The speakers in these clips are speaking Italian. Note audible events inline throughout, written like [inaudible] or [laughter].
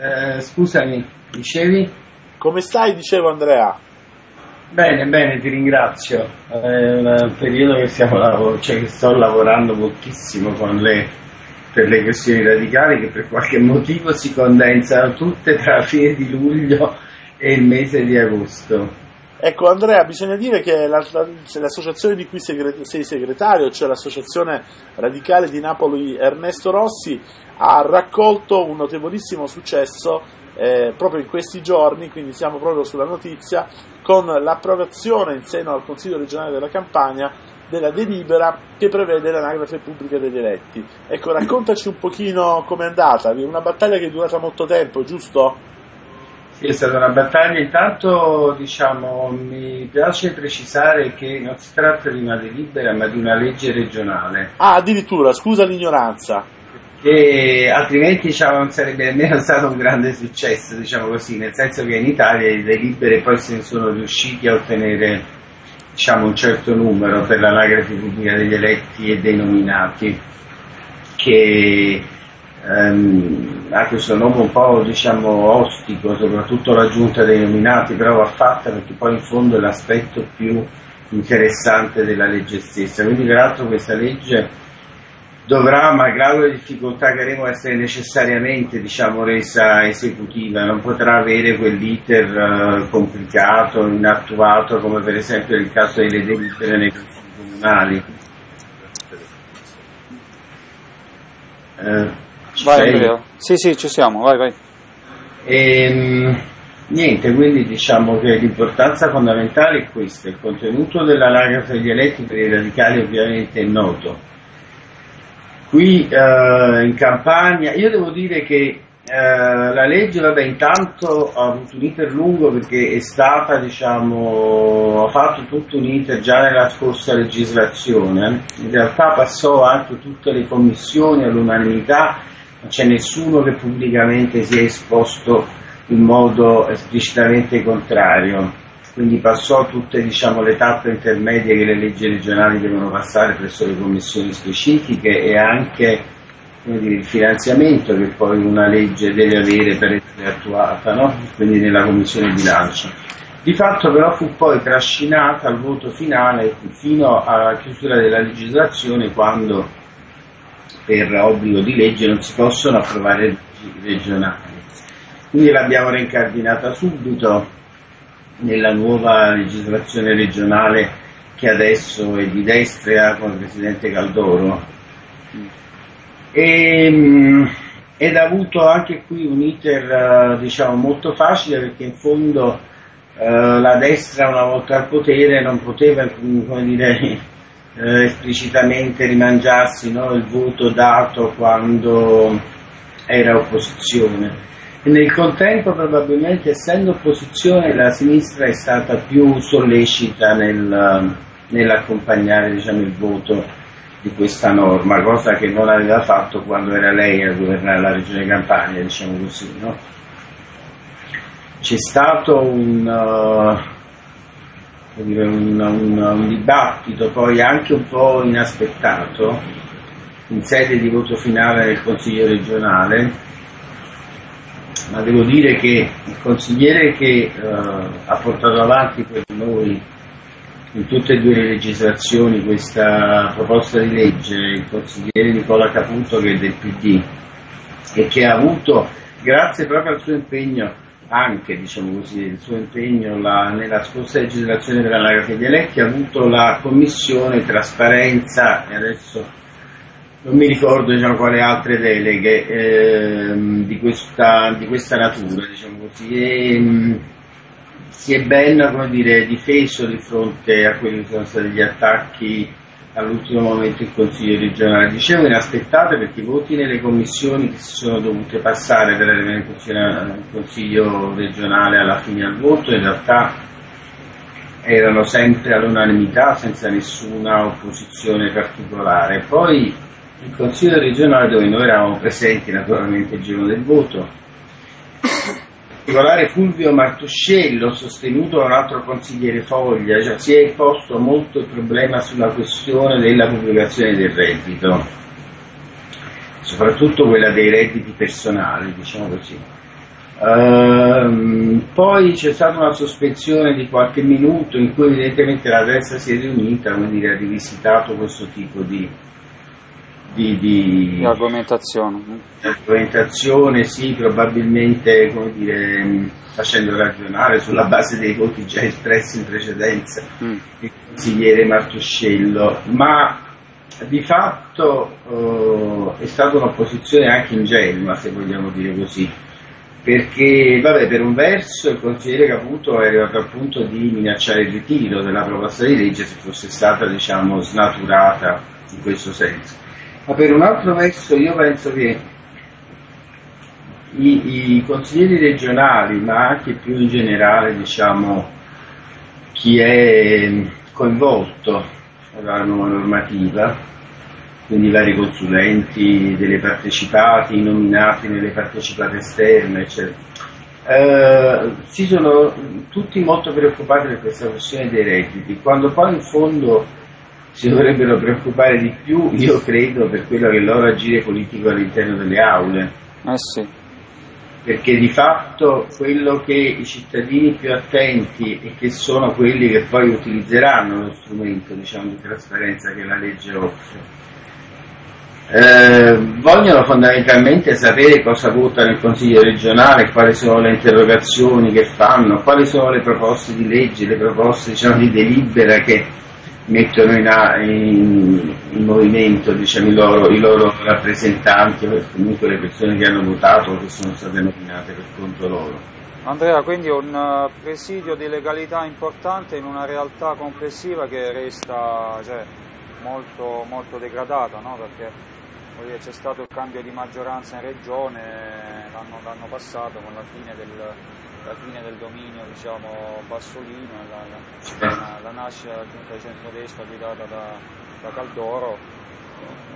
Eh, scusami, dicevi? Come stai? Dicevo Andrea. Bene, bene, ti ringrazio. È un periodo che, stiamo, cioè, che sto lavorando moltissimo le, per le questioni radicali che per qualche motivo si condensano tutte tra la fine di luglio e il mese di agosto. Ecco Andrea, bisogna dire che la, la, l'associazione di cui sei segretario, cioè l'associazione radicale di Napoli Ernesto Rossi, ha raccolto un notevolissimo successo eh, proprio in questi giorni, quindi siamo proprio sulla notizia, con l'approvazione in seno al Consiglio regionale della Campania della delibera che prevede l'anagrafe pubblica degli eletti. Ecco, raccontaci un pochino com'è andata, una battaglia che è durata molto tempo, giusto? Sì, è stata una battaglia, intanto diciamo, mi piace precisare che non si tratta di una delibera ma di una legge regionale. Ah, addirittura, scusa l'ignoranza. Che altrimenti diciamo, non sarebbe nemmeno [laughs] stato un grande successo, diciamo così, nel senso che in Italia le delibere poi se ne sono riusciti a ottenere diciamo, un certo numero per l'anagrafe pubblica degli eletti e dei nominati, che ehm, ha questo nome un po' diciamo ostico, soprattutto la giunta dei nominati, però va fatta perché poi in fondo è l'aspetto più interessante della legge stessa. Quindi peraltro questa legge dovrà, malgrado le difficoltà che avremo, essere necessariamente diciamo, resa esecutiva, non potrà avere quell'iter uh, complicato, inattuato, come per esempio nel caso delle delibere nei consigli comunali. Uh, Vai Andrea. Sì, sì, ci siamo, vai, vai. E, ehm, niente, quindi diciamo che l'importanza fondamentale è questa, il contenuto dell'anagrafe degli eletti per i radicali ovviamente è noto. Qui eh, in campagna, io devo dire che eh, la legge, vabbè, intanto ha avuto un iter lungo perché è stata, diciamo, ha fatto tutto un iter già nella scorsa legislazione, in realtà passò anche tutte le commissioni all'unanimità c'è nessuno che pubblicamente si è esposto in modo esplicitamente contrario, quindi passò tutte diciamo, le tappe intermedie che le leggi regionali devono passare presso le commissioni specifiche e anche dire, il finanziamento che poi una legge deve avere per essere attuata, no? quindi nella commissione bilancio. Di fatto però fu poi trascinata al voto finale fino alla chiusura della legislazione quando per obbligo di legge non si possono approvare regionali. Quindi l'abbiamo reincardinata subito nella nuova legislazione regionale che adesso è di destra con il Presidente Caldoro. E, mm, ed ha avuto anche qui un iter diciamo, molto facile perché in fondo eh, la destra una volta al potere non poteva come dire, eh, esplicitamente rimangiarsi no, il voto dato quando era opposizione. E nel contempo probabilmente essendo opposizione la sinistra è stata più sollecita nel, nell'accompagnare diciamo, il voto di questa norma, cosa che non aveva fatto quando era lei a governare la regione Campania, diciamo così. No? C'è stato un, uh, un, un, un dibattito poi anche un po' inaspettato in sede di voto finale del Consiglio regionale, ma devo dire che il consigliere che eh, ha portato avanti per noi in tutte e due le legislazioni questa proposta di legge, il consigliere Nicola Caputo che è del PD e che ha avuto, grazie proprio al suo impegno, anche diciamo così, il suo impegno la, nella scorsa legislazione dell'anagrafe degli eletti ha avuto la commissione trasparenza e adesso non mi ricordo diciamo, quale altre deleghe eh, di, questa, di, questa, natura diciamo così, e, mh, si è ben dire, difeso di fronte a quelli che sono stati gli attacchi all'ultimo momento il Consiglio regionale. Dicevo inaspettate perché i voti nelle commissioni che si sono dovute passare per arrivare in Consiglio regionale alla fine al voto in realtà erano sempre all'unanimità senza nessuna opposizione particolare. Poi il Consiglio regionale dove noi eravamo presenti naturalmente il giorno del voto particolare Fulvio Martuscello, sostenuto da un altro consigliere Foglia, cioè si è posto molto il problema sulla questione della pubblicazione del reddito, soprattutto quella dei redditi personali, diciamo così. Uh, poi c'è stata una sospensione di qualche minuto in cui evidentemente la destra si è riunita, dire, ha rivisitato questo tipo di, di, di, di argomentazione. argomentazione, sì, probabilmente come dire, facendo ragionare sulla base dei voti già espressi in precedenza mm. il consigliere Martuscello, ma di fatto uh, è stata un'opposizione anche ingenua, se vogliamo dire così perché vabbè, per un verso il consigliere Caputo è arrivato al punto di minacciare il ritiro della proposta di legge se fosse stata diciamo, snaturata in questo senso. Ma per un altro verso io penso che i, i consiglieri regionali, ma anche più in generale diciamo, chi è coinvolto dalla nuova normativa, quindi i vari consulenti delle partecipati, nominati nelle partecipate esterne, eccetera. Eh, si sono tutti molto preoccupati per questa questione dei redditi, quando poi in fondo si dovrebbero preoccupare di più, io credo, per quello che è il loro agire politico all'interno delle aule. Eh sì. Perché di fatto quello che i cittadini più attenti e che sono quelli che poi utilizzeranno lo strumento diciamo, di trasparenza che la legge offre, eh, vogliono fondamentalmente sapere cosa votano il Consiglio regionale, quali sono le interrogazioni che fanno, quali sono le proposte di legge, le proposte diciamo, di delibera che mettono in, in, in movimento diciamo, i, loro, i, loro, rappresentanti o comunque le persone che hanno votato o che sono state nominate per conto loro. Andrea, quindi un uh, presidio di legalità importante in una realtà complessiva che resta cioè, molto, molto degradata, no? perché c'è stato il cambio di maggioranza in regione l'anno, l'anno passato con la fine del, la fine del dominio diciamo, bassolino la, la, la, nascita della giunta di centrodestra guidata da, da Caldoro.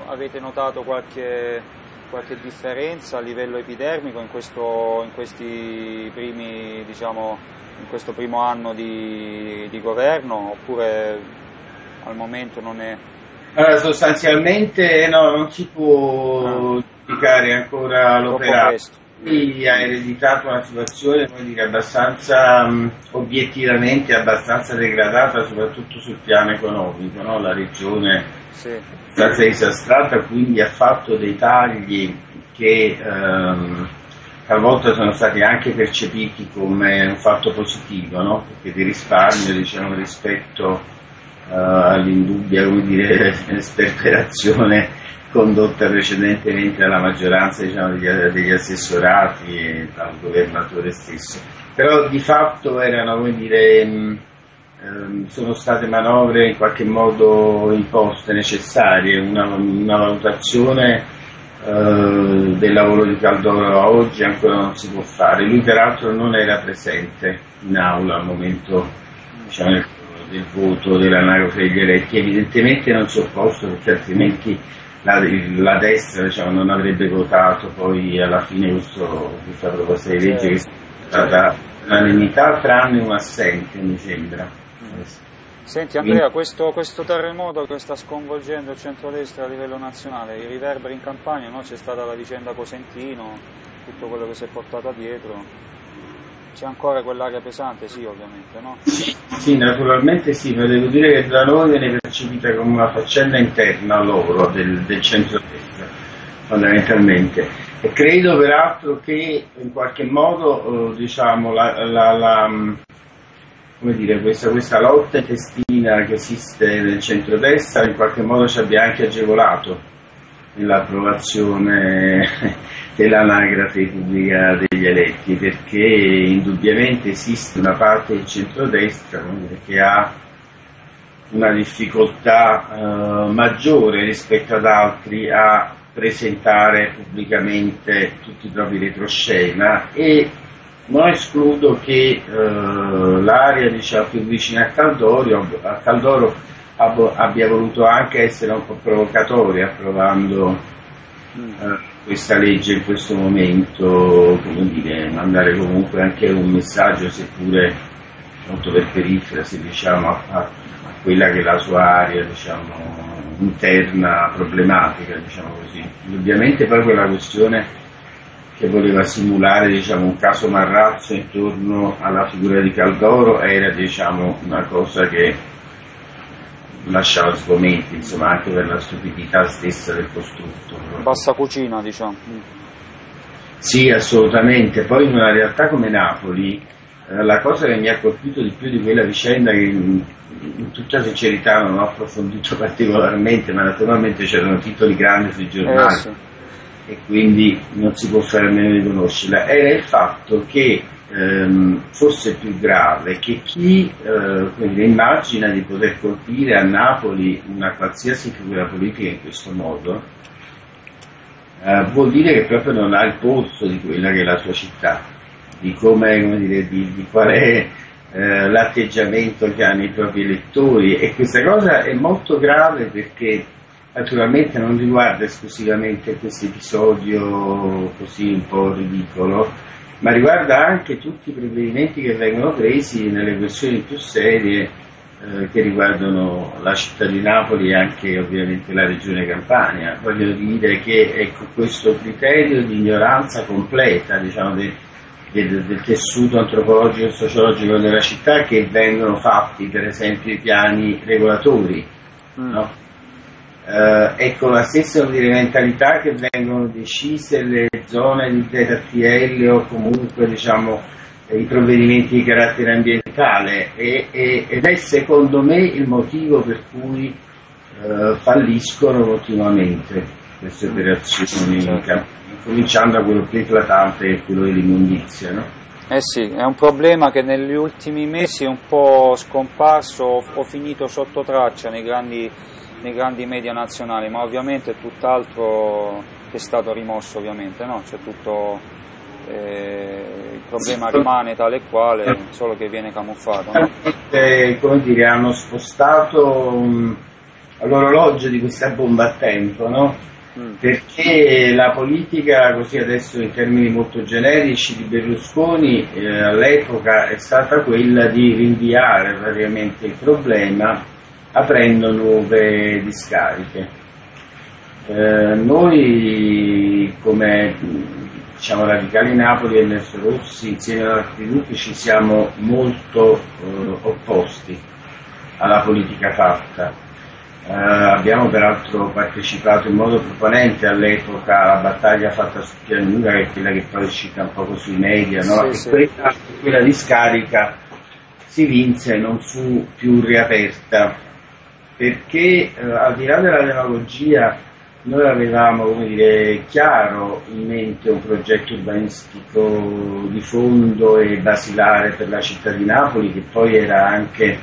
Avete notato qualche, qualche, differenza a livello epidermico in questo, in questi primi, diciamo, in questo primo anno di, di governo oppure al momento non è, allora, sostanzialmente no, non si può giudicare ancora l'operato. Lui ha ereditato una situazione dire, abbastanza um, obiettivamente abbastanza degradata, soprattutto sul piano economico. No? La regione sì. è abbastanza disastrata, quindi ha fatto dei tagli che um, talvolta sono stati anche percepiti come un fatto positivo, no? perché di risparmio diciamo, rispetto uh, all'indubbia dire, [laughs] sperperazione condotta precedentemente dalla maggioranza diciamo, degli, degli, assessorati e dal governatore stesso. Però di fatto erano, dire, mh, ehm, sono state manovre in qualche modo imposte, necessarie, una, una valutazione uh, del lavoro di Caldoro oggi ancora non si può fare. Lui peraltro non era presente in aula al momento diciamo, del voto dell'anagrafe degli eletti, evidentemente non si è opposto perché altrimenti la, la destra diciamo, non avrebbe votato poi alla fine questo, questa proposta di legge che è stata unanimità tranne un assente mi sembra. Senti Andrea, questo, questo, terremoto che sta sconvolgendo il centro-destra a livello nazionale, i riverberi in campagna, no? c'è stata la vicenda Cosentino, tutto quello che si è portato dietro, c'è ancora quell'aria pesante, sì, ovviamente, no? Sì, sì, naturalmente sì, ma devo dire che da noi viene percepita come una faccenda interna loro, del, del centro-destra, fondamentalmente. E credo peraltro che in qualche modo, eh, diciamo, la, la, la come dire, questa, questa, lotta intestina che esiste nel centro-destra in qualche modo ci abbia anche agevolato nell'approvazione [laughs] dell'anagrafe pubblica degli eletti, perché indubbiamente esiste una parte del centrodestra che ha una difficoltà eh, maggiore rispetto ad altri a presentare pubblicamente tutti i propri retroscena e non escludo che eh, l'area diciamo, più vicina a Caldoro, a Caldoro abbia voluto anche essere un po' provocatoria approvando eh, questa legge in questo momento, come dire, mandare comunque anche un messaggio, seppure molto per perifrasi, diciamo, a, a, quella che è la sua area diciamo, interna problematica, diciamo così. Indubbiamente poi quella questione che voleva simulare diciamo, un caso Marrazzo intorno alla figura di Caldoro era diciamo, una cosa che lasciava sgomenti insomma, anche per la stupidità stessa del costrutto. Bassa cucina diciamo. Sì, assolutamente. Poi in una realtà come Napoli, eh, la cosa che mi ha colpito di più di quella vicenda, che in, in tutta sincerità non ho approfondito [laughs] particolarmente, ma naturalmente c'erano titoli grandi sui giornali. Eh, sì. E quindi non si può fare a meno di conoscerla, era il fatto che ehm, fosse più grave che chi eh, immagina di poter colpire a Napoli una qualsiasi figura politica in questo modo, eh, vuol dire che proprio non ha il polso di quella che è la sua città, di come dire, di, di qual è eh, l'atteggiamento che hanno i propri elettori. E questa cosa è molto grave perché naturalmente non riguarda esclusivamente questo episodio così un po' ridicolo, ma riguarda anche tutti i provvedimenti che vengono presi nelle questioni più serie eh, che riguardano la città di Napoli e anche ovviamente la regione Campania. Voglio dire che ecco, questo criterio di ignoranza completa diciamo, del, del, del, tessuto antropologico e sociologico della città che vengono fatti per esempio i piani regolatori. Mm. No? Eh, ecco la stessa dire, mentalità che vengono decise le zone di ZTL o comunque diciamo, i provvedimenti di carattere ambientale e, e, ed è secondo me il motivo per cui eh, falliscono continuamente queste operazioni, certo. cominciando da quello più eclatante che è quello dell'immondizia. No? Eh sì, è un problema che negli ultimi mesi è un po' scomparso o finito sotto traccia nei grandi nei grandi media nazionali, ma ovviamente è tutt'altro che è stato rimosso ovviamente, no? C'è tutto, eh, il problema rimane tale e quale, solo che viene camuffato. No? Eh, come dire, hanno spostato um, l'orologio di questa bomba a tempo, no? Mm. Perché la politica, così adesso in termini molto generici, di Berlusconi eh, all'epoca è stata quella di rinviare praticamente il problema aprendo nuove discariche. Eh, noi come diciamo, Radicali Napoli e Ernesto Rossi insieme ad altri gruppi ci siamo molto eh, opposti alla politica fatta. Eh, abbiamo peraltro partecipato in modo proponente all'epoca alla battaglia fatta su Pianura, che è quella che poi è uscita un poco sui media, no? sì, sì. Quella, quella discarica si vinse e non fu più riaperta perché eh, al di là della demagogia noi avevamo come dire, chiaro in mente un progetto urbanistico di fondo e basilare per la città di Napoli che poi era anche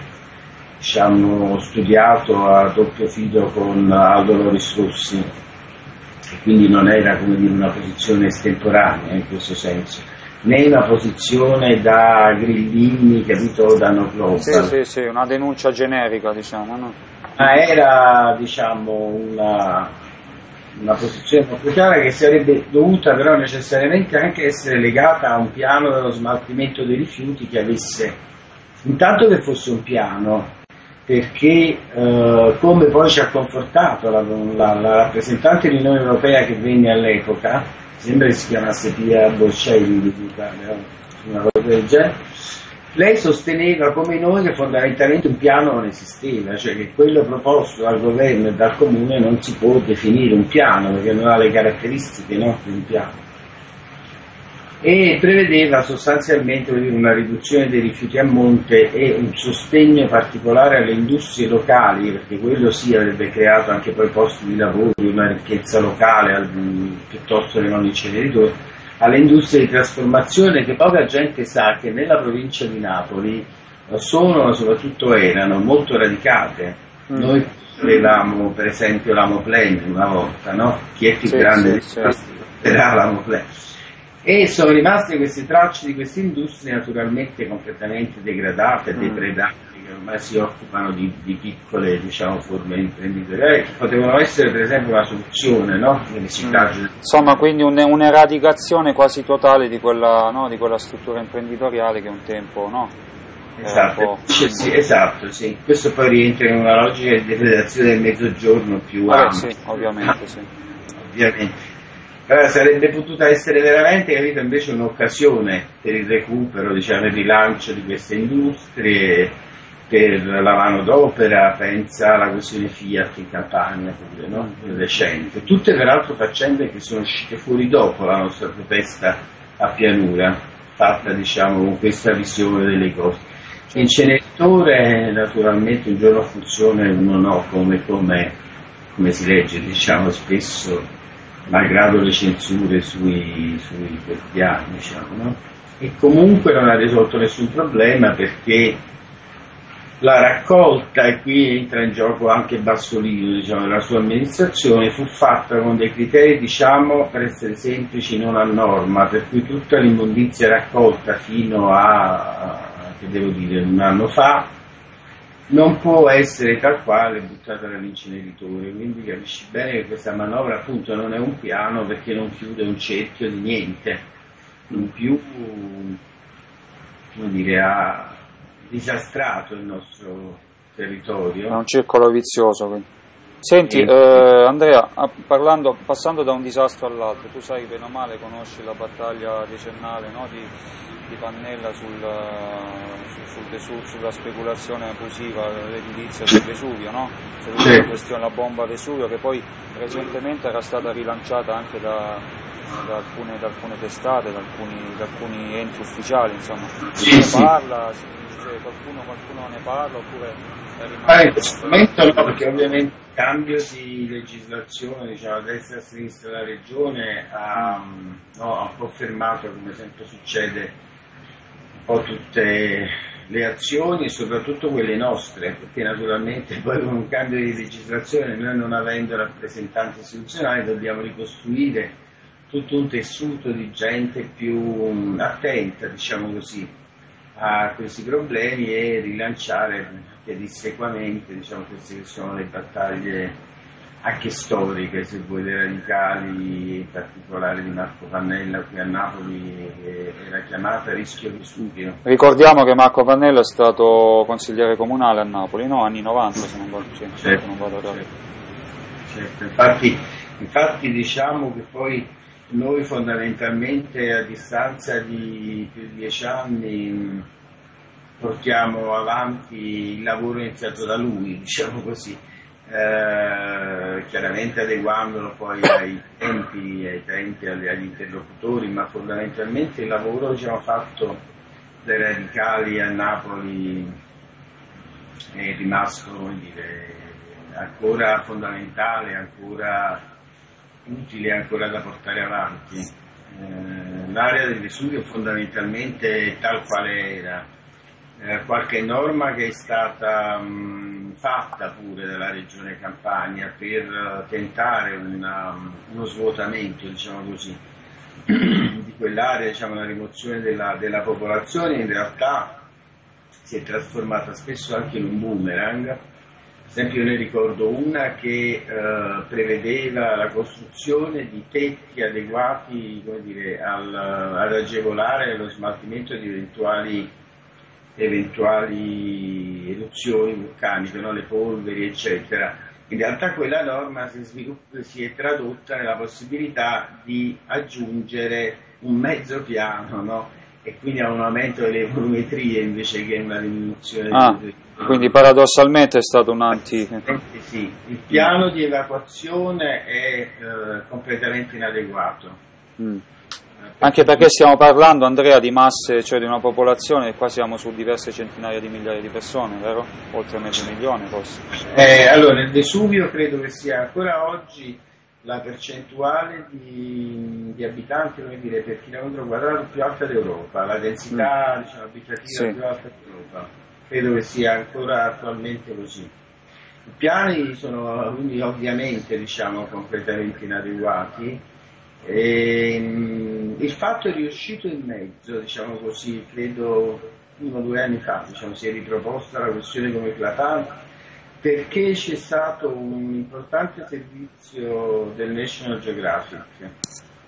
diciamo, studiato a doppio filo con Aldo Loris Rossi e quindi non era come dire, una posizione estemporanea in questo senso né una posizione da grillini capito da no global sì, sì, sì, una denuncia generica diciamo no? ma era diciamo, una, una, posizione molto chiara che sarebbe dovuta però necessariamente anche essere legata a un piano dello smaltimento dei rifiuti che avesse intanto che fosse un piano perché eh, come poi ci ha confortato la, la, la rappresentante dell'Unione Europea che venne all'epoca sembra che si chiamasse Pia Boccelli una cosa del genere lei sosteneva come noi che fondamentalmente un piano non esisteva, cioè che quello proposto dal governo e dal comune non si può definire un piano perché non ha le caratteristiche no, di un piano. E prevedeva sostanzialmente una riduzione dei rifiuti a monte e un sostegno particolare alle industrie locali, perché quello sì avrebbe creato anche poi posti di lavoro, una ricchezza locale piuttosto che non inceneritori alle industrie di trasformazione che poca gente sa che nella provincia di Napoli sono, ma soprattutto erano, molto radicate. Mm. Noi avevamo per esempio la Moplen una volta, no? Chi è più sì, grande sì, di sì. era la Moplen. E sono rimaste queste tracce di queste industrie naturalmente completamente degradate, mm. depredate che ormai si occupano di, di piccole diciamo, forme imprenditoriali che potevano essere per esempelo una soluzione no? mm. insomma quindi un, un'eradicazione quasi totale di quella, no? di quella, struttura imprenditoriale che un tempo no? Esatto, sì, esatto sì. questo poi rientra in una logica di depredazione del mezzogiorno più ampia. Sì, ovviamente, sì. ovviamente Allora, sarebbe potuta essere veramente capito, invece un'occasione per il recupero, diciamo, il rilancio di queste industrie, per la manodopera, pensa alla questione Fiat in Campania pure, no? recente. Tutte peraltro faccende che sono uscite fuori dopo la nostra protesta a pianura, fatta diciamo con questa visione delle cose. L'inceneritore naturalmente un giorno funziona e uno no, come, come, come si legge diciamo spesso, malgrado le censure sui, sui quotidiani, diciamo, no? e comunque non ha risolto nessun problema perché la raccolta, e qui entra in gioco anche Bassolino diciamo, della sua amministrazione, fu fatta con dei criteri, diciamo, per essere semplici, non a norma, per cui tutta l'immondizia raccolta fino a, che devo dire, un anno fa, non può essere tal quale buttata dall'inceneritore, quindi capisci bene che questa manovra appunto non è un piano perché non chiude un cerchio di niente, in più, come dire, ha disastrato il nostro territorio. È un circolo vizioso. Quindi. Senti, eh, Andrea, parlando, passando da un disastro all'altro, tu sai bene o male, conosci la battaglia decennale no, di, di, Pannella sul, sul, sul sulla speculazione abusiva dell'edilizia del Vesuvio, no? C'è la questione della bomba Vesuvio che poi recentemente era stata rilanciata anche da, da, alcune, da alcune, testate, da alcuni, da alcuni, enti ufficiali, insomma. Sì, si parla, se qualcuno, qualcuno ne parla oppure in questo momento no, perché ovviamente il cambio di legislazione diciamo, a destra e a sinistra della regione ha, no, ha confermato, come sempre succede, un po' tutte le azioni e soprattutto quelle nostre, perché naturalmente poi con un cambio di legislazione noi non avendo rappresentanti istituzionali dobbiamo ricostruire tutto un tessuto di gente più attenta, diciamo così, a questi problemi e rilanciare pedissequamente diciamo, queste che sono le battaglie anche storiche, se vuoi, dei radicali, in particolare di Marco Pannella qui a Napoli, era chiamata Rischio Vesuvio. Ricordiamo che Marco Pannella è stato consigliere comunale a Napoli, no? Anni 90 se non vado, certo, non vado certo, certo. Infatti, infatti diciamo che poi noi fondamentalmente a distanza di più di dieci anni portiamo avanti il lavoro iniziato da lui, [laughs] diciamo così, eh, chiaramente adeguandolo poi ai tempi, ai tempi agli, interlocutori, ma fondamentalmente il lavoro diciamo, fatto dai radicali a Napoli è rimasto dire, ancora fondamentale, ancora utile ancora da portare avanti. Eh, l'area del Vesuvio fondamentalmente è tal quale era. Eh, qualche norma che è stata mh, fatta pure dalla Regione Campania per tentare una, uno svuotamento, diciamo così, [clears throat] di quell'area, diciamo, la rimozione della, della popolazione, in realtà si è trasformata spesso anche in un boomerang esempio ne ricordo una che eh, prevedeva la costruzione di tetti adeguati dire, al, ad agevolare lo smaltimento di eventuali, eventuali eruzioni vulcaniche, no? le polveri eccetera. In realtà quella norma si, sviluppa, si è tradotta nella possibilità di aggiungere un mezzo piano no? E quindi a un aumento delle volumetrie invece che una diminuzione ah. delle quindi paradossalmente è stato un anti... Sì, il piano di evacuazione è eh, completamente inadeguato. Mm. Anche perché stiamo parlando, Andrea, di masse, cioè di una popolazione, qua siamo su diverse centinaia di migliaia di persone, vero? Oltre mezzo milione forse. Eh, allora, il Vesuvio credo che sia ancora oggi la percentuale di, di abitanti dire, per chilometro quadrato più alta d'Europa, la densità mm. diciamo, abitativa sì. più alta d'Europa credo che sia ancora attualmente così. I piani sono quindi ovviamente diciamo, completamente inadeguati e, il fatto è riuscito in mezzo, diciamo così, credo uno o due anni fa diciamo, si è riproposta la questione come eclatante perché c'è stato un importante servizio del National Geographic.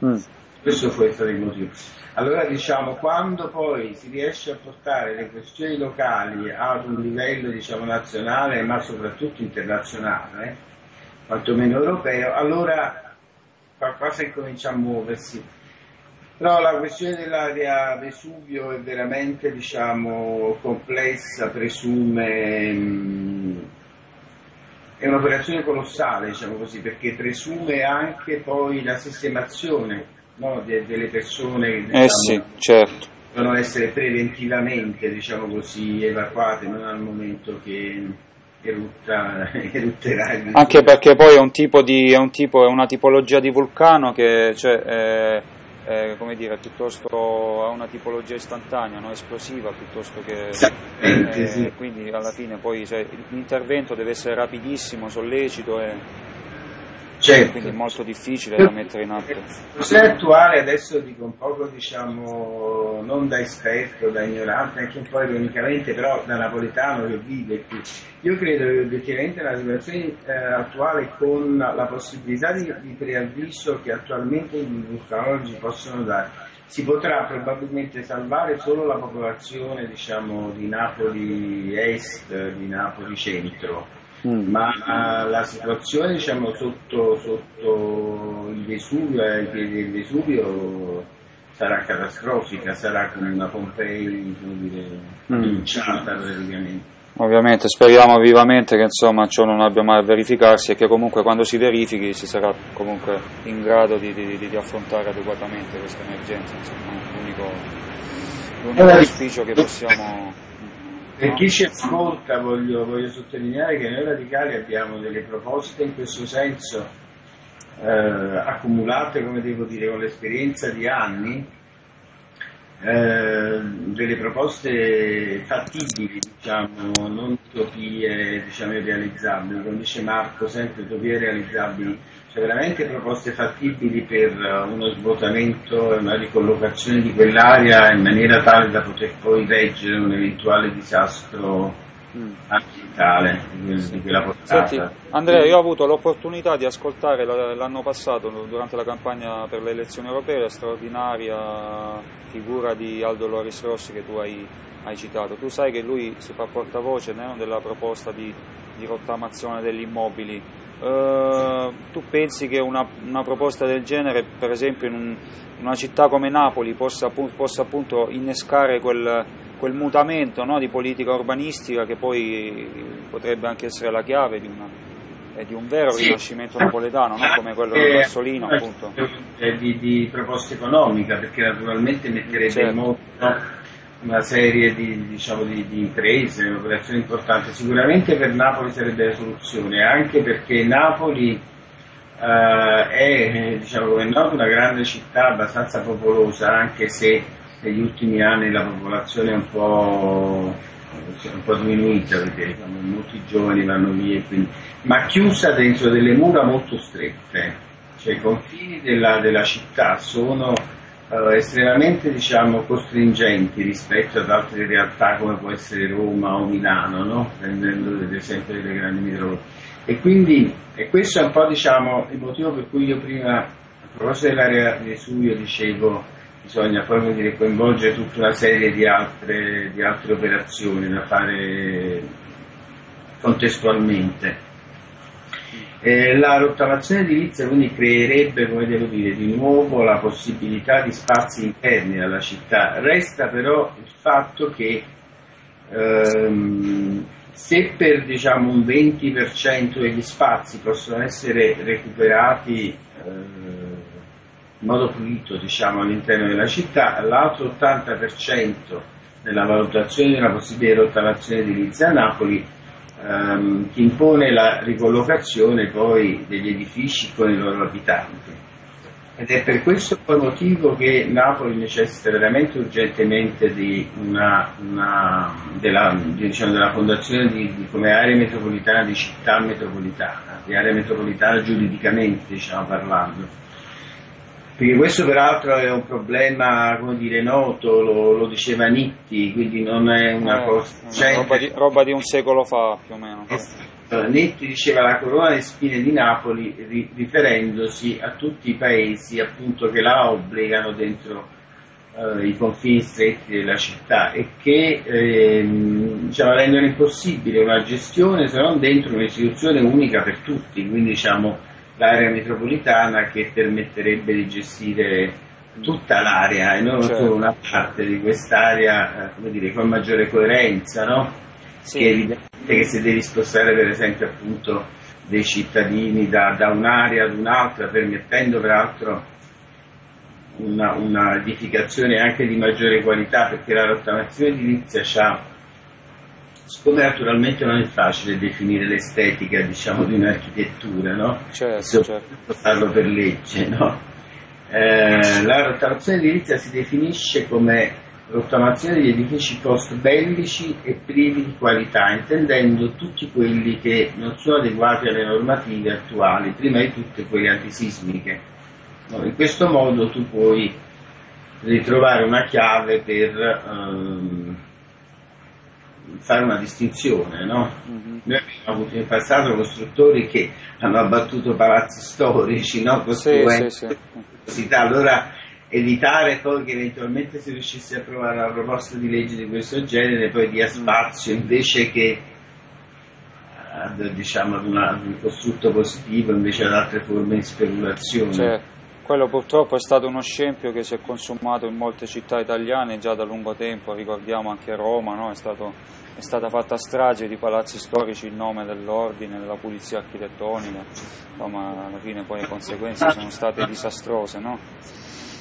Mm. Questo fu stato il motivo. Allora diciamo, quando poi si riesce a portare le questioni locali ad un livello diciamo, nazionale, ma soprattutto internazionale, quantomeno europeo, allora qualcosa incomincia a muoversi. Però la questione dell'area Vesuvio è veramente diciamo, complessa, presume, mh, è un'operazione colossale diciamo così, perché presume anche poi la sistemazione no, de, delle persone che eh sì, certo. devono essere preventivamente diciamo così, evacuate, non al momento che erutta, [laughs] erutterà. Anche perché poi è, un tipo di, è, un tipo, è una tipologia di vulcano che cioè, è, è, come dire, piuttosto ha una tipologia istantanea, no? esplosiva piuttosto che... Eh. Quindi alla fine poi l'intervento deve essere rapidissimo, sollecito e Certo. Quindi è molto difficile da mettere in atto. Così attuale, adesso dico un poco, diciamo, non da esperto, da ignorante, anche un po' ironicamente, però da napoletano che vive qui. Io credo che obiettivamente la situazione eh, attuale con la possibilità di, di preavviso che attualmente i vulcanologi possono dare, si potrà probabilmente salvare solo la popolazione diciamo, di Napoli Est, di Napoli Centro Mm. ma la situazione diciamo, sotto, sotto, il Vesuvio, ai piedi del Vesuvio sarà catastrofica, sarà come una Pompei dire, linciata mm. praticamente. Ovviamente speriamo vivamente che insomma, ciò non abbia mai a verificarsi e che comunque quando si verifichi si sarà comunque in grado di, di, di affrontare adeguatamente questa emergenza, insomma, l'unico, l'unico auspicio che possiamo per chi ci ascolta voglio, voglio, sottolineare che noi radicali abbiamo delle proposte in questo senso eh, accumulate, come devo dire, con l'esperienza di anni, eh, delle proposte fattibili, diciamo, non utopie diciamo, irrealizzabili, come dice Marco, sempre utopie realizzabili cioè veramente proposte fattibili per uno svuotamento e una ricollocazione di quell'area in maniera tale da poter poi reggere un eventuale disastro mm. Ambientale di quella portata. Senti, Andrea, io ho avuto l'opportunità di ascoltare l'anno passato, durante la campagna per le elezioni europee, la straordinaria figura di Aldo Loris Rossi che tu hai, hai citato. Tu sai che lui si fa portavoce no, della proposta di, di rottamazione degli immobili Uh, tu pensi che una, una, proposta del genere, per esempio in, un, in una città come Napoli, possa, possa appunto innescare quel, quel mutamento no, di politica urbanistica che poi potrebbe anche essere la chiave di, una, eh, di un vero sì. rinascimento napoletano, no, come quello di Bassolino appunto. Di, di proposta economica, perché naturalmente metterebbe certo. in moto una serie di, diciamo, di, di imprese, un'operazione importante. Sicuramente per Napoli sarebbe la soluzione, anche perché Napoli eh, è, diciamo, come noto, una grande città abbastanza popolosa, anche se negli ultimi anni la popolazione è un po', un po diminuita, perché diciamo, molti giovani vanno via, quindi, ma chiusa dentro delle mura molto strette. Cioè, i confini della, della città sono uh, estremamente diciamo, costringenti rispetto ad altre realtà come può essere Roma o Milano, no? prendendo ad esempio delle grandi metropoli. E quindi e questo è un po' diciamo, il motivo per cui io prima, a proposito dell'area Vesuvio, dicevo bisogna poi dire, coinvolgere tutta una serie di altre, di altre operazioni da fare contestualmente. Eh, la rottamazione edilizia quindi creerebbe, come devo dire, di nuovo la possibilità di spazi interni alla città. Resta però il fatto che ehm, se per diciamo, un 20% degli spazi possono essere recuperati eh, in modo pulito diciamo, all'interno della città, l'altro 80% nella valutazione di una possibile rottamazione edilizia a Napoli ehm, che impone la ricollocazione poi degli edifici con i loro abitanti. Ed è per questo motivo che Napoli necessita veramente urgentemente di una, una, della, diciamo, della, fondazione di, di, come area metropolitana di città metropolitana, di area metropolitana giuridicamente diciamo, parlando perché questo peraltro è un problema, come dire, noto, lo, lo diceva Nitti, quindi non è una eh, cosa... Cioè, roba, di, roba, di, un secolo fa più o meno. Esatto. Nitti diceva la corona delle spine di Napoli ri, riferendosi a tutti i paesi appunto che la obbligano dentro eh, i confini stretti della città e che ehm, diciamo, rendono impossibile una gestione se non dentro un'istituzione unica per tutti, quindi diciamo l'area metropolitana che permetterebbe di gestire tutta l'area e non certo. solo una parte di quest'area, eh, come dire, con maggiore coerenza, no? Sì. Che è evidente che se devi spostare per esempio appunto dei cittadini da, da un'area ad un'altra, permettendo peraltro una, una, edificazione anche di maggiore qualità, perché la rottamazione edilizia ha siccome naturalmente non è facile definire l'estetica diciamo, di un'architettura, no? Certo, certo. farlo per legge, no? eh, la rottamazione edilizia si definisce come rottamazione di edifici post bellici e privi di qualità, intendendo tutti quelli che non sono adeguati alle normative attuali, prima di tutte quelle antisismiche. No, in questo modo tu puoi ritrovare una chiave per ehm, fare una distinzione. No? Mm-hmm. Noi abbiamo avuto in passato costruttori che hanno abbattuto palazzi storici, no? costruendo sì, sì, sì. allora evitare poi che eventualmente si riuscisse a approvare una proposta di legge di questo genere poi dia mm. spazio invece che ad, diciamo, ad, una, ad un costrutto positivo invece ad altre forme di speculazione. Cioè, quello purtroppo è stato uno scempio che si è consumato in molte città italiane già da lungo tempo, ricordiamo anche Roma, no? è, stato, è, stata fatta strage di palazzi storici in nome dell'ordine, della pulizia architettonica, insomma alla fine poi le conseguenze sono state disastrose. No?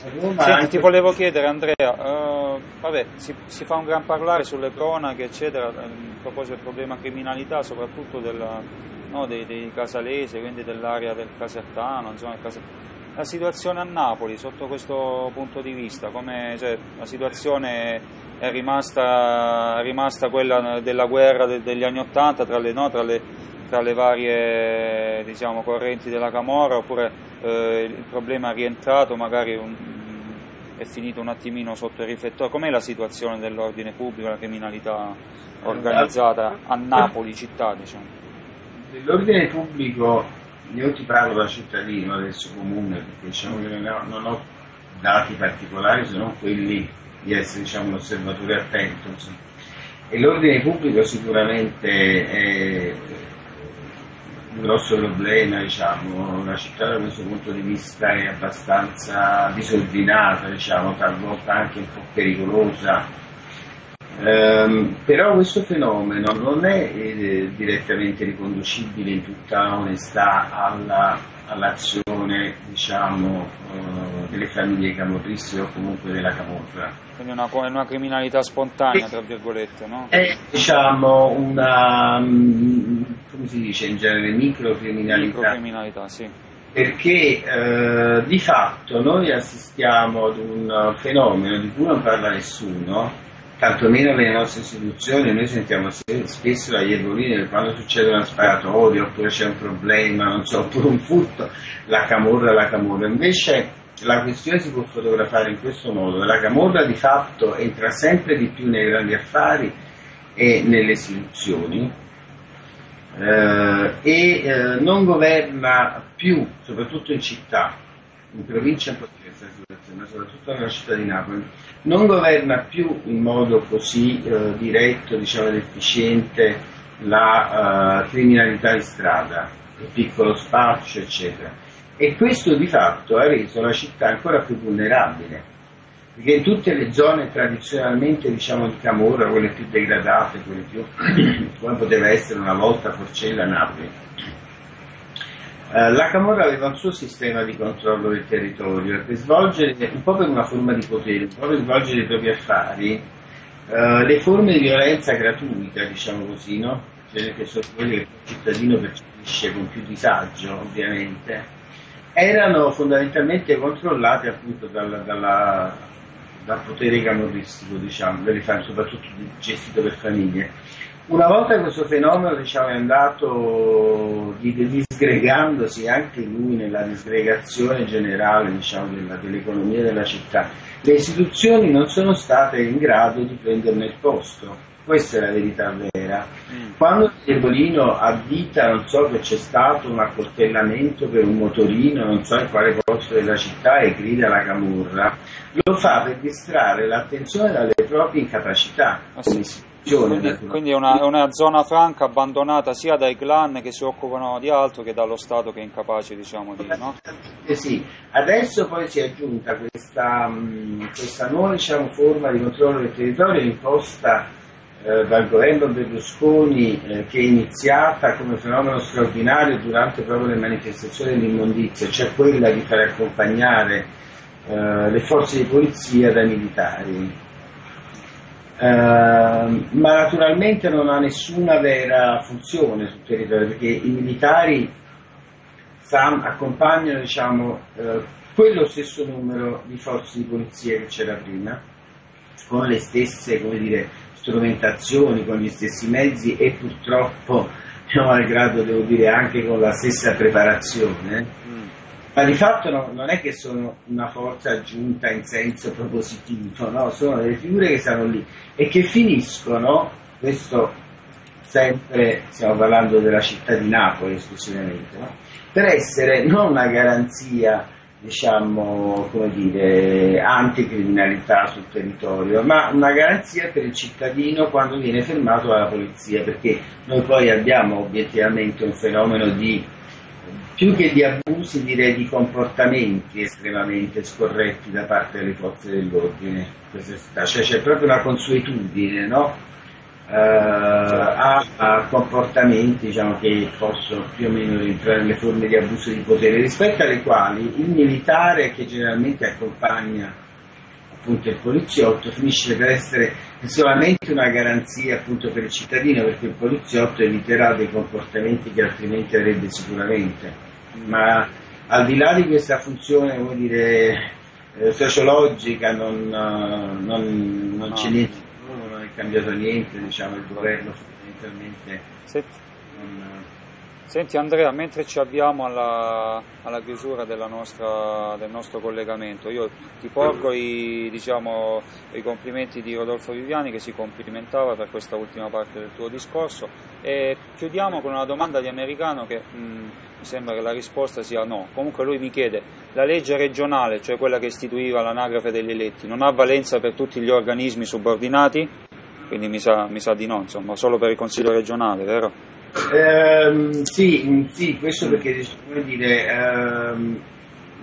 Senti, ti volevo chiedere Andrea, uh, vabbè, si, si, fa un gran parlare sulle cronache, eccetera, a proposito del problema criminalità, soprattutto della, no, dei, dei, casalesi, quindi dell'area del Casertano, zona del Casertano. La situazione a Napoli, sotto questo punto di vista, come, cioè, la situazione è rimasta, è rimasta, quella della guerra de, degli anni Ottanta tra no, tra tra le varie diciamo, correnti della Camorra oppure eh, il problema è rientrato, magari un, è finito un attimino sotto il riflettore. Com'è la situazione dell'ordine pubblico, la criminalità organizzata a Napoli città? Diciamo? L'ordine pubblico, io ti parlo da cittadino adesso comune, perché diciamo che non ho dati particolari se non quelli di essere diciamo, un osservatore attento. Insomma. E l'ordine pubblico sicuramente è un grosso problema, diciamo, la città da questo punto di vista è abbastanza disordinata, diciamo, talvolta anche un po' pericolosa. Um, però questo fenomeno non è eh, direttamente riconducibile in tutta onestà alla, all'azione diciamo, uh, delle famiglie camorriste o comunque della camorra. Quindi una, una criminalità spontanea, tra virgolette, no? È diciamo una, mm, come si dice in genere, microcriminalità. Microcriminalità, sì. Perché eh, di fatto noi assistiamo ad un fenomeno di cui non parla nessuno, tantomeno nelle nostre istituzioni, noi sentiamo spesso la ievolina quando succede una sparatoria oppure c'è un problema, non so, oppure un furto, la camorra, la camorra. Invece la questione si può fotografare in questo modo, la camorra di fatto entra sempre di più nei grandi affari e nelle istituzioni eh, e eh, non governa più, soprattutto in città, in provincia è un po' diversa la situazione, ma soprattutto nella città di Napoli, non governa più in modo così eh, diretto diciamo, ed efficiente la uh, criminalità di strada, il piccolo spaccio, eccetera. E questo di fatto ha reso la città ancora più vulnerabile, perché in tutte le zone tradizionalmente diciamo di Camorra, quelle più degradate, quelle più [clears throat] come poteva essere una volta Forcella Napoli, eh, la Camorra aveva un suo sistema di controllo del territorio per svolgere, un po' per una forma di potere, un po' per svolgere i propri affari, eh, le forme di violenza gratuita, diciamo così, no? Cioè, che sono quelle che il cittadino percepisce con più disagio, ovviamente, erano fondamentalmente controllate appunto dalla, dalla, dal potere camorristico, diciamo, soprattutto gestito per famiglie. Una volta questo fenomeno diciamo, è andato disgregandosi anche lui nella disgregazione generale diciamo, della, dell'economia della città, le istituzioni non sono state in grado di prenderne il posto questa è la verità vera. Mm. Quando Debolino addita, non so che c'è stato un accoltellamento per un motorino, non so in quale posto della città e grida la camurra, lo fa per distrarre l'attenzione dalle proprie incapacità come istituzione quindi, quindi è, una, è, una, zona franca abbandonata sia dai clan che si occupano di altro che dallo Stato che è incapace diciamo di... No? Eh sì, adesso poi si è aggiunta questa, mm, questa nuova diciamo, forma di controllo del territorio imposta eh, dal governo Berlusconi eh, che è iniziata come fenomeno straordinario durante proprio le manifestazioni dell'immondizia, cioè quella di far accompagnare eh, le forze di polizia dai militari Ehm, ma naturalmente non ha nessuna vera funzione sul territorio perché i militari sam, accompagnano diciamo, uh, quello stesso numero di forze di polizia che c'era prima, con le stesse dire, strumentazioni, con gli stessi mezzi e purtroppo, [laughs] malgrado devo dire, anche con la stessa preparazione. Mm ma di fatto no, non è che sono una forza aggiunta in senso propositivo, no? sono delle figure che stanno lì e che finiscono, questo sempre stiamo parlando della città di Napoli esclusivamente, no? per essere non una garanzia diciamo come dire anticriminalità sul territorio, ma una garanzia per il cittadino quando viene fermato dalla polizia, perché noi poi abbiamo obiettivamente un fenomeno di più che di abusi direi di comportamenti estremamente scorretti da parte delle forze dell'ordine, cioè c'è proprio una consuetudine no? uh, a, a, comportamenti diciamo, che possono più o meno rientrare nelle forme di abuso di potere, rispetto alle quali il militare che generalmente accompagna appunto il poliziotto finisce per essere solamente una garanzia appunto per il cittadino perché il poliziotto eviterà dei comportamenti che altrimenti avrebbe sicuramente ma al di là di questa funzione dire, eh, sociologica non, non, non no. c'è niente, non è cambiato niente, diciamo, il governo fondamentalmente non, Senti Andrea, mentre ci avviamo alla, alla chiusura nostra, del nostro collegamento, io ti porgo i, diciamo, i, complimenti di Rodolfo Viviani che si complimentava per questa ultima parte del tuo discorso e chiudiamo con una domanda di americano che mh, mi sembra che la risposta sia no. Comunque lui mi chiede, la legge regionale, cioè quella che istituiva l'anagrafe degli eletti, non ha valenza per tutti gli organismi subordinati? Quindi mi sa, mi sa di no, insomma, solo per il Consiglio regionale, vero? Ehm, sì, sì, questo perché come dire, ehm,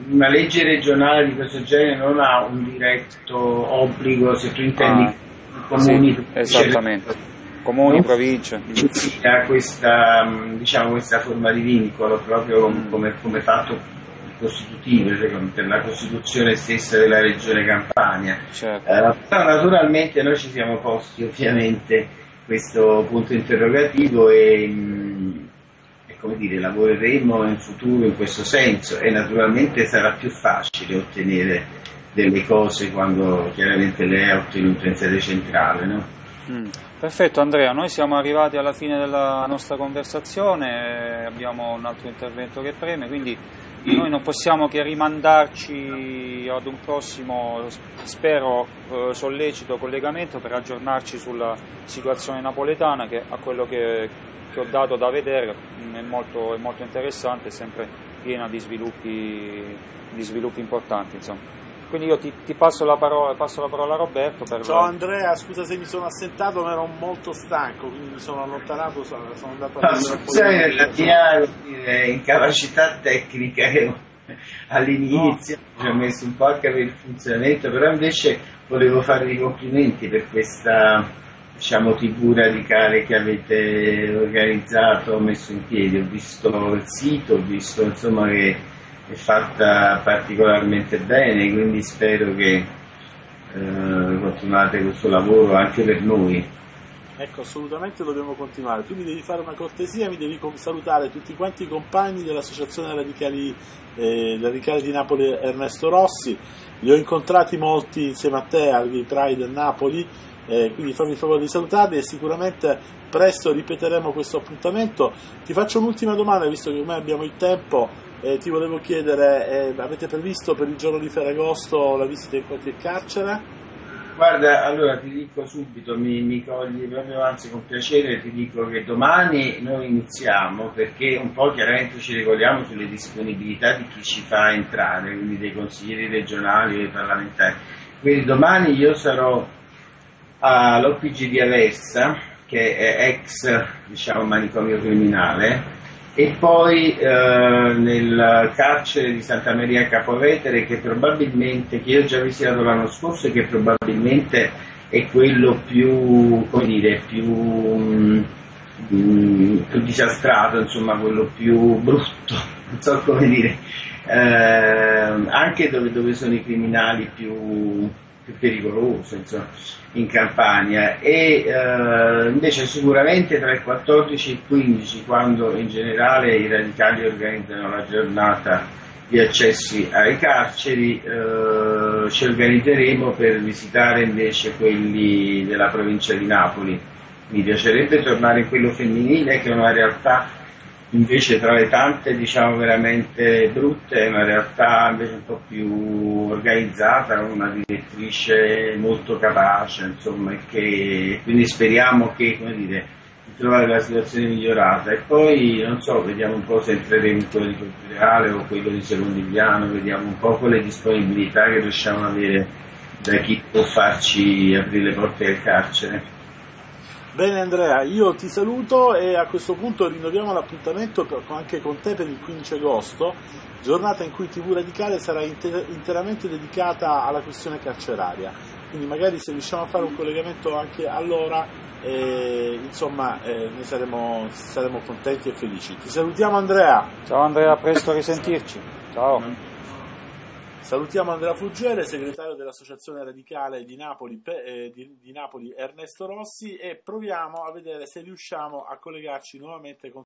una legge regionale di questo genere non ha un diretto obbligo, se tu intendi ah, comuni, sì, esattamente. Comuni, province. Ha questa, diciamo, questa forma di vincolo proprio mm. come, come fatto costitutivo, cioè per la Costituzione stessa della Regione Campania. Certo. Eh, naturalmente noi ci siamo posti ovviamente questo punto interrogativo e, e come dire, lavoreremo in futuro in questo senso e naturalmente sarà più facile ottenere delle cose quando chiaramente lei ha ottenuto in sede centrale. No? Mm. Perfetto Andrea, noi siamo arrivati alla fine della nostra conversazione, abbiamo un altro intervento che preme, quindi noi non possiamo che rimandarci ad un prossimo, spero, eh, sollecito collegamento per aggiornarci sulla situazione napoletana che a quello che, che ho dato da vedere è molto, è molto interessante, sempre piena di sviluppi, di sviluppi importanti. Insomma. Quindi io ti, ti passo, la parola, passo, la parola, a Roberto. Per Ciao Andrea, scusa se mi sono assentato, ma ero molto stanco, quindi mi sono allontanato, sono, sono andato a... La mia incapacità tecnica che all'inizio no. ci ho messo un po' a capire il funzionamento, però invece volevo farvi i complimenti per questa diciamo, TV radicale che avete organizzato, messo in piedi. Ho visto il sito, ho visto insomma che è fatta particolarmente bene, quindi spero che eh, continuate questo lavoro anche per noi. Ecco, assolutamente dobbiamo continuare. Tu mi devi fare una cortesia, mi devi salutare tutti quanti i compagni dell'Associazione Radicali, eh, Radicali di Napoli Ernesto Rossi. Li ho incontrati molti insieme a te al Pride Napoli, eh, quindi fammi il favore di salutarli e sicuramente presto ripeteremo questo appuntamento. Ti faccio un'ultima domanda, visto che ormai abbiamo il tempo. Eh, ti volevo chiedere, eh, avete previsto per il giorno di Ferragosto la visita in qualche carcere? Guarda, allora ti dico subito, mi, mi cogli proprio anzi con piacere, ti dico che domani noi iniziamo perché un po' chiaramente ci regoliamo sulle disponibilità di chi ci fa entrare, quindi dei consiglieri regionali, dei parlamentari. Quindi domani io sarò all'OPG di Aversa, che è ex diciamo, manicomio criminale, e poi eh, nel carcere di Santa Maria Capovetere che probabilmente, che io ho già visitato l'anno scorso e che probabilmente è quello più, come dire, più, mh, mm, più disastrato, insomma quello più brutto, [laughs] non so come dire, eh, anche dove, dove sono i criminali più, più pericoloso insomma, in Campania. E eh, invece sicuramente tra il 14 e il 15 quando in generale i radicali organizzano la giornata di accessi ai carceri eh, ci organizzeremo per visitare invece quelli della provincia di Napoli. Mi piacerebbe tornare in quello femminile che è una realtà invece tra le tante diciamo veramente brutte è una realtà invece un po' più organizzata, una direttrice molto capace, insomma, che quindi speriamo che, come dire, di trovare la situazione migliorata e poi non so, vediamo un po' se entreremo in quello di Colpireale o quello di Secondigliano, vediamo un po' con le disponibilità che riusciamo ad avere da chi può farci aprire le porte del carcere. Bene Andrea, io ti saluto e a questo punto rinnoviamo l'appuntamento anche con te per il 15 agosto, giornata in cui TV Radicale sarà inter- interamente dedicata alla questione carceraria. Quindi magari se riusciamo a fare un collegamento anche allora, eh, insomma, eh, ne saremo, saremo contenti e felici. Ti salutiamo Andrea. Ciao Andrea, a presto a risentirci. Ciao. Salutiamo Andrea Fuggere, segretario dell'Associazione Radicale di Napoli, eh, di, di Napoli Ernesto Rossi e proviamo a vedere se riusciamo a collegarci nuovamente con